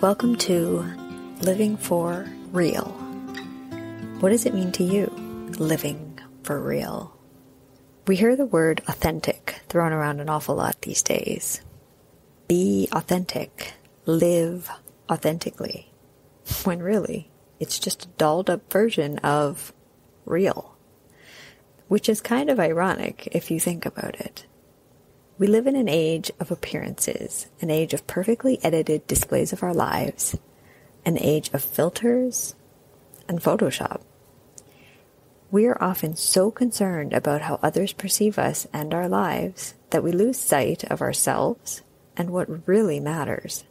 Welcome to Living for Real. What does it mean to you, living for real? We hear the word authentic thrown around an awful lot these days. Be authentic. Live authentically. When really, it's just a dolled up version of real. Which is kind of ironic if you think about it. We live in an age of appearances, an age of perfectly edited displays of our lives, an age of filters and Photoshop. We are often so concerned about how others perceive us and our lives that we lose sight of ourselves and what really matters.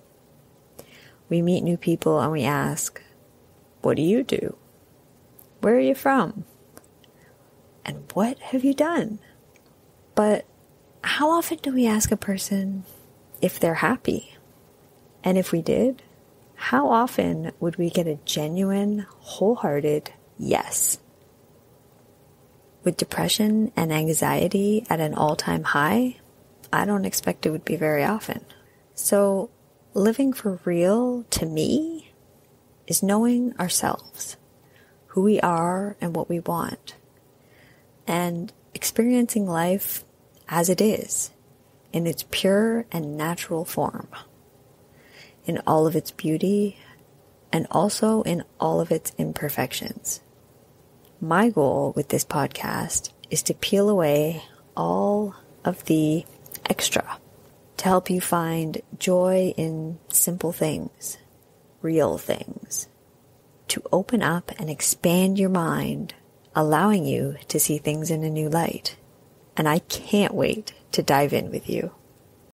We meet new people and we ask, What do you do? Where are you from? And what have you done? But how often do we ask a person if they're happy? And if we did, how often would we get a genuine, wholehearted yes? With depression and anxiety at an all time high, I don't expect it would be very often. So, living for real to me is knowing ourselves, who we are and what we want, and experiencing life as it is, in its pure and natural form, in all of its beauty, and also in all of its imperfections. My goal with this podcast is to peel away all of the extra to help you find joy in simple things, real things, to open up and expand your mind, allowing you to see things in a new light and I can't wait to dive in with you.